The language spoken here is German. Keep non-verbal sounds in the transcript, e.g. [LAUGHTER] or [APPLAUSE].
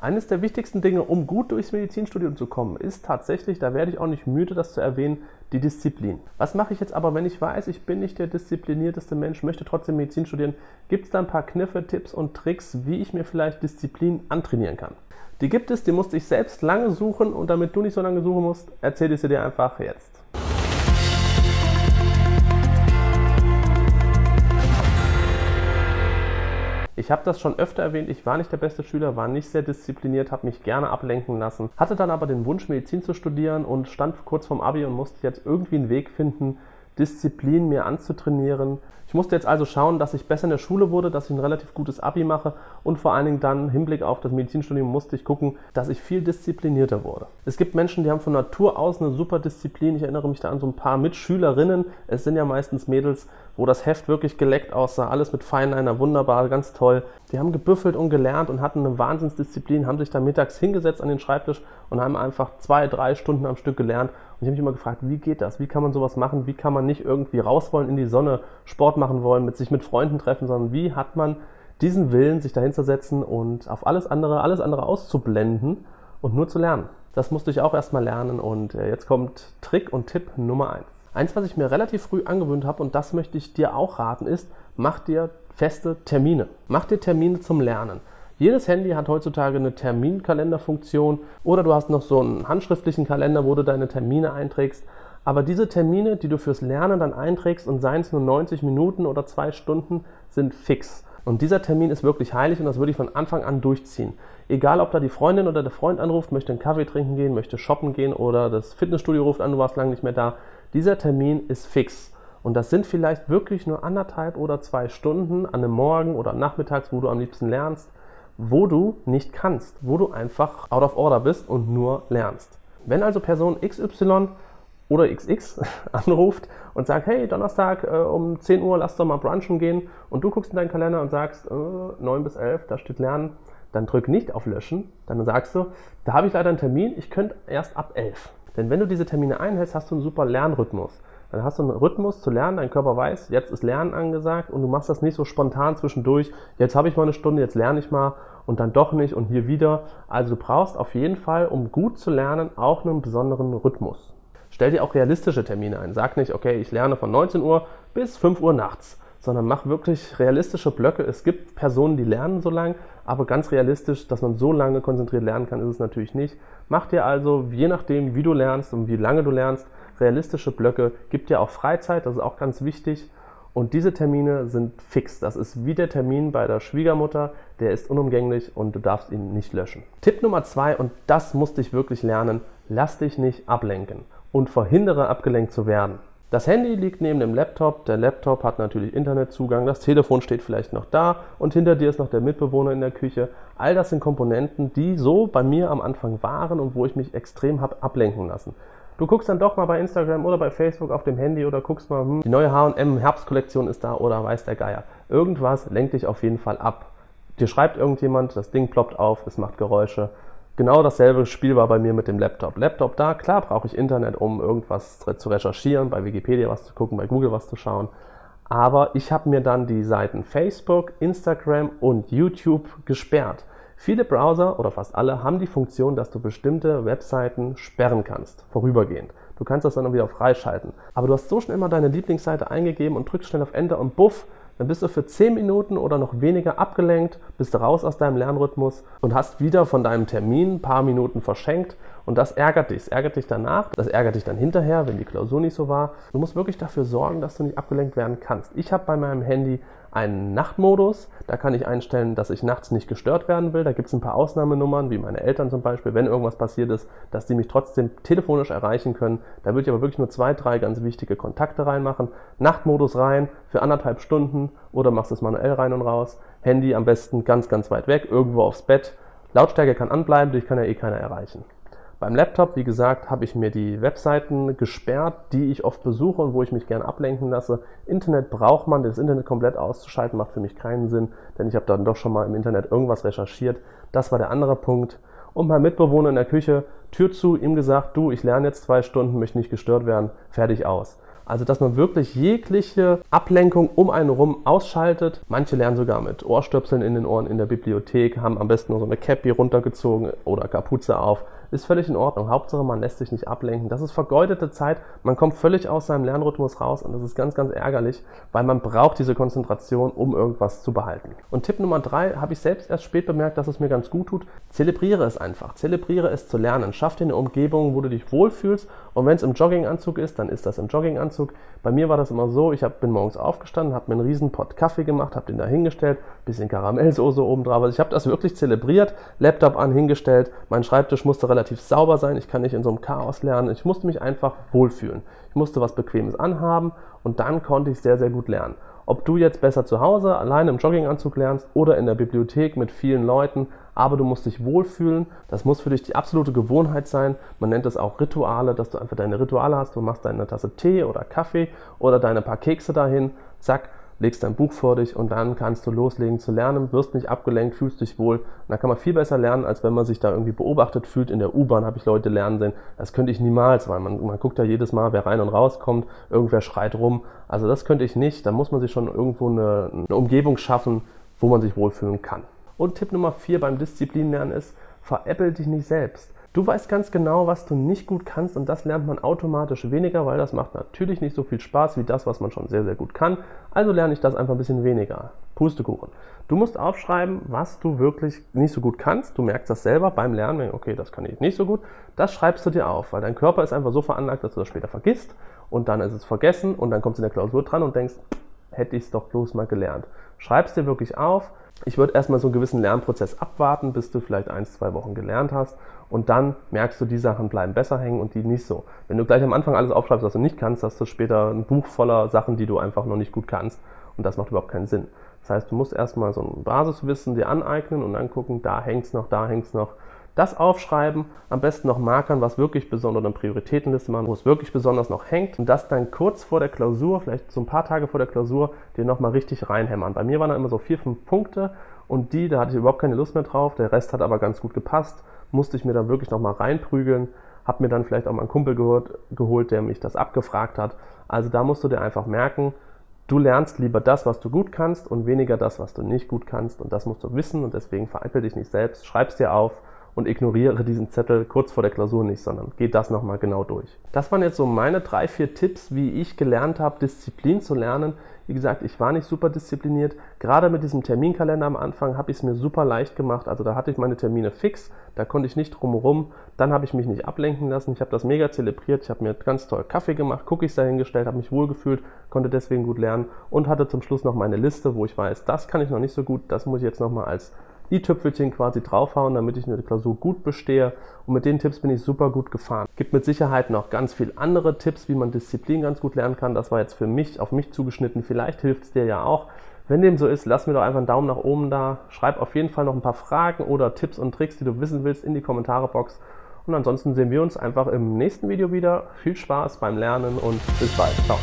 Eines der wichtigsten Dinge, um gut durchs Medizinstudium zu kommen, ist tatsächlich, da werde ich auch nicht müde, das zu erwähnen, die Disziplin. Was mache ich jetzt aber, wenn ich weiß, ich bin nicht der disziplinierteste Mensch, möchte trotzdem Medizin studieren? Gibt es da ein paar Kniffe, Tipps und Tricks, wie ich mir vielleicht Disziplin antrainieren kann? Die gibt es, die musste ich selbst lange suchen und damit du nicht so lange suchen musst, erzähle ich sie dir einfach jetzt. Ich habe das schon öfter erwähnt, ich war nicht der beste Schüler, war nicht sehr diszipliniert, habe mich gerne ablenken lassen, hatte dann aber den Wunsch, Medizin zu studieren und stand kurz vorm Abi und musste jetzt irgendwie einen Weg finden, Disziplin mir anzutrainieren. Ich musste jetzt also schauen, dass ich besser in der Schule wurde, dass ich ein relativ gutes Abi mache und vor allen Dingen dann im Hinblick auf das Medizinstudium musste ich gucken, dass ich viel disziplinierter wurde. Es gibt Menschen, die haben von Natur aus eine super Disziplin. Ich erinnere mich da an so ein paar Mitschülerinnen. Es sind ja meistens Mädels, wo das Heft wirklich geleckt aussah, alles mit Feinliner, wunderbar, ganz toll. Die haben gebüffelt und gelernt und hatten eine Wahnsinnsdisziplin, haben sich da mittags hingesetzt an den Schreibtisch und haben einfach zwei, drei Stunden am Stück gelernt. Und ich habe mich immer gefragt, wie geht das? Wie kann man sowas machen? Wie kann man nicht irgendwie raus wollen in die Sonne, Sport machen wollen, mit sich mit Freunden treffen, sondern wie hat man diesen Willen, sich dahin zu setzen und auf alles andere, alles andere auszublenden und nur zu lernen? Das musste ich auch erstmal lernen und äh, jetzt kommt Trick und Tipp Nummer eins. Eins, was ich mir relativ früh angewöhnt habe und das möchte ich dir auch raten, ist, mach dir feste Termine. Mach dir Termine zum Lernen. Jedes Handy hat heutzutage eine Terminkalenderfunktion oder du hast noch so einen handschriftlichen Kalender, wo du deine Termine einträgst. Aber diese Termine, die du fürs Lernen dann einträgst und seien es nur 90 Minuten oder zwei Stunden, sind fix. Und dieser Termin ist wirklich heilig und das würde ich von Anfang an durchziehen. Egal, ob da die Freundin oder der Freund anruft, möchte einen Kaffee trinken gehen, möchte shoppen gehen oder das Fitnessstudio ruft an, du warst lange nicht mehr da. Dieser Termin ist fix. Und das sind vielleicht wirklich nur anderthalb oder zwei Stunden an einem Morgen oder nachmittags, wo du am liebsten lernst wo du nicht kannst, wo du einfach out of order bist und nur lernst. Wenn also Person XY oder XX [LAUGHS] anruft und sagt, hey, Donnerstag äh, um 10 Uhr, lass doch mal brunchen gehen und du guckst in deinen Kalender und sagst, äh, 9 bis 11, da steht Lernen, dann drück nicht auf Löschen, dann sagst du, da habe ich leider einen Termin, ich könnte erst ab 11. Denn wenn du diese Termine einhältst, hast du einen super Lernrhythmus. Dann hast du einen Rhythmus zu lernen, dein Körper weiß, jetzt ist Lernen angesagt und du machst das nicht so spontan zwischendurch, jetzt habe ich mal eine Stunde, jetzt lerne ich mal und dann doch nicht und hier wieder. Also du brauchst auf jeden Fall, um gut zu lernen, auch einen besonderen Rhythmus. Stell dir auch realistische Termine ein. Sag nicht, okay, ich lerne von 19 Uhr bis 5 Uhr nachts, sondern mach wirklich realistische Blöcke. Es gibt Personen, die lernen so lang, aber ganz realistisch, dass man so lange konzentriert lernen kann, ist es natürlich nicht. Mach dir also, je nachdem, wie du lernst und wie lange du lernst, realistische Blöcke. Gib dir auch Freizeit, das ist auch ganz wichtig. Und diese Termine sind fix. Das ist wie der Termin bei der Schwiegermutter, der ist unumgänglich und du darfst ihn nicht löschen. Tipp Nummer zwei, und das musste ich wirklich lernen, lass dich nicht ablenken und verhindere abgelenkt zu werden. Das Handy liegt neben dem Laptop, der Laptop hat natürlich Internetzugang, das Telefon steht vielleicht noch da und hinter dir ist noch der Mitbewohner in der Küche. All das sind Komponenten, die so bei mir am Anfang waren und wo ich mich extrem habe ablenken lassen. Du guckst dann doch mal bei Instagram oder bei Facebook auf dem Handy oder guckst mal, hm, die neue H&M Herbstkollektion ist da oder weiß der Geier. Irgendwas lenkt dich auf jeden Fall ab. Dir schreibt irgendjemand, das Ding ploppt auf, es macht Geräusche. Genau dasselbe Spiel war bei mir mit dem Laptop. Laptop da, klar brauche ich Internet, um irgendwas zu recherchieren, bei Wikipedia was zu gucken, bei Google was zu schauen. Aber ich habe mir dann die Seiten Facebook, Instagram und YouTube gesperrt. Viele Browser oder fast alle haben die Funktion, dass du bestimmte Webseiten sperren kannst, vorübergehend. Du kannst das dann wieder freischalten. Aber du hast so schon immer deine Lieblingsseite eingegeben und drückst schnell auf Enter und buff, dann bist du für 10 Minuten oder noch weniger abgelenkt, bist raus aus deinem Lernrhythmus und hast wieder von deinem Termin ein paar Minuten verschenkt und das ärgert dich. Das ärgert dich danach, das ärgert dich dann hinterher, wenn die Klausur nicht so war. Du musst wirklich dafür sorgen, dass du nicht abgelenkt werden kannst. Ich habe bei meinem Handy einen Nachtmodus. Da kann ich einstellen, dass ich nachts nicht gestört werden will. Da gibt es ein paar Ausnahmenummern, wie meine Eltern zum Beispiel, wenn irgendwas passiert ist, dass die mich trotzdem telefonisch erreichen können. Da würde ich aber wirklich nur zwei, drei ganz wichtige Kontakte reinmachen. Nachtmodus rein für anderthalb Stunden oder machst es manuell rein und raus. Handy am besten ganz, ganz weit weg, irgendwo aufs Bett. Lautstärke kann anbleiben, dich kann ja eh keiner erreichen. Beim Laptop, wie gesagt, habe ich mir die Webseiten gesperrt, die ich oft besuche und wo ich mich gerne ablenken lasse. Internet braucht man, das Internet komplett auszuschalten macht für mich keinen Sinn, denn ich habe dann doch schon mal im Internet irgendwas recherchiert. Das war der andere Punkt. Und mein Mitbewohner in der Küche, Tür zu, ihm gesagt, du, ich lerne jetzt zwei Stunden, möchte nicht gestört werden, fertig aus. Also, dass man wirklich jegliche Ablenkung um einen rum ausschaltet. Manche lernen sogar mit Ohrstöpseln in den Ohren in der Bibliothek, haben am besten nur so eine Cappy runtergezogen oder Kapuze auf. Ist völlig in Ordnung. Hauptsache, man lässt sich nicht ablenken. Das ist vergeudete Zeit. Man kommt völlig aus seinem Lernrhythmus raus und das ist ganz, ganz ärgerlich, weil man braucht diese Konzentration, um irgendwas zu behalten. Und Tipp Nummer drei habe ich selbst erst spät bemerkt, dass es mir ganz gut tut. Zelebriere es einfach. Zelebriere es zu lernen. Schaff dir eine Umgebung, wo du dich wohlfühlst. Und wenn es im Jogginganzug ist, dann ist das im Jogginganzug. Bei mir war das immer so, ich hab, bin morgens aufgestanden, habe mir einen riesen Pott Kaffee gemacht, habe den da hingestellt, bisschen Karamellsoße oben drauf. Also ich habe das wirklich zelebriert, Laptop an, hingestellt. Mein Schreibtisch musste relativ sauber sein. Ich kann nicht in so einem Chaos lernen. Ich musste mich einfach wohlfühlen. Ich musste was Bequemes anhaben und dann konnte ich sehr, sehr gut lernen. Ob du jetzt besser zu Hause alleine im Jogginganzug lernst oder in der Bibliothek mit vielen Leuten, aber du musst dich wohlfühlen. Das muss für dich die absolute Gewohnheit sein. Man nennt es auch Rituale, dass du einfach deine Rituale hast. Du machst deine Tasse Tee oder Kaffee oder deine paar Kekse dahin. Zack, legst dein Buch vor dich und dann kannst du loslegen zu lernen, wirst nicht abgelenkt, fühlst dich wohl. Und da kann man viel besser lernen, als wenn man sich da irgendwie beobachtet fühlt. In der U-Bahn habe ich Leute lernen sehen. Das könnte ich niemals, weil man, man guckt ja jedes Mal, wer rein und rauskommt, irgendwer schreit rum. Also das könnte ich nicht. Da muss man sich schon irgendwo eine, eine Umgebung schaffen, wo man sich wohlfühlen kann. Und Tipp Nummer vier beim Disziplinlernen ist, veräppel dich nicht selbst. Du weißt ganz genau, was du nicht gut kannst und das lernt man automatisch weniger, weil das macht natürlich nicht so viel Spaß wie das, was man schon sehr, sehr gut kann. Also lerne ich das einfach ein bisschen weniger. Pustekuchen. Du musst aufschreiben, was du wirklich nicht so gut kannst. Du merkst das selber beim Lernen, okay, das kann ich nicht so gut. Das schreibst du dir auf, weil dein Körper ist einfach so veranlagt, dass du das später vergisst und dann ist es vergessen und dann kommst du in der Klausur dran und denkst, hätte ich es doch bloß mal gelernt. Schreibst dir wirklich auf. Ich würde erstmal so einen gewissen Lernprozess abwarten, bis du vielleicht ein, zwei Wochen gelernt hast. Und dann merkst du, die Sachen bleiben besser hängen und die nicht so. Wenn du gleich am Anfang alles aufschreibst, was du nicht kannst, hast du später ein Buch voller Sachen, die du einfach noch nicht gut kannst. Und das macht überhaupt keinen Sinn. Das heißt, du musst erstmal so ein Basiswissen dir aneignen und dann gucken, da hängt es noch, da hängt es noch das aufschreiben, am besten noch markern, was wirklich besonders, eine Prioritätenliste machen, wo es wirklich besonders noch hängt und das dann kurz vor der Klausur, vielleicht so ein paar Tage vor der Klausur, dir nochmal richtig reinhämmern. Bei mir waren dann immer so vier, fünf Punkte und die, da hatte ich überhaupt keine Lust mehr drauf, der Rest hat aber ganz gut gepasst, musste ich mir dann wirklich nochmal reinprügeln, habe mir dann vielleicht auch mal einen Kumpel geholt, geholt, der mich das abgefragt hat. Also da musst du dir einfach merken, du lernst lieber das, was du gut kannst und weniger das, was du nicht gut kannst und das musst du wissen und deswegen vereipel dich nicht selbst, schreib's dir auf und ignoriere diesen Zettel kurz vor der Klausur nicht, sondern gehe das nochmal genau durch. Das waren jetzt so meine drei, vier Tipps, wie ich gelernt habe, Disziplin zu lernen. Wie gesagt, ich war nicht super diszipliniert. Gerade mit diesem Terminkalender am Anfang habe ich es mir super leicht gemacht. Also da hatte ich meine Termine fix, da konnte ich nicht drumherum. Dann habe ich mich nicht ablenken lassen. Ich habe das mega zelebriert. Ich habe mir ganz toll Kaffee gemacht, Cookies dahingestellt, habe mich wohlgefühlt, konnte deswegen gut lernen und hatte zum Schluss noch meine Liste, wo ich weiß, das kann ich noch nicht so gut, das muss ich jetzt nochmal als die Tüpfelchen quasi draufhauen, damit ich eine Klausur gut bestehe. Und mit den Tipps bin ich super gut gefahren. Gibt mit Sicherheit noch ganz viel andere Tipps, wie man Disziplin ganz gut lernen kann. Das war jetzt für mich, auf mich zugeschnitten. Vielleicht hilft es dir ja auch. Wenn dem so ist, lass mir doch einfach einen Daumen nach oben da. Schreib auf jeden Fall noch ein paar Fragen oder Tipps und Tricks, die du wissen willst, in die Kommentarebox. Und ansonsten sehen wir uns einfach im nächsten Video wieder. Viel Spaß beim Lernen und bis bald. Ciao.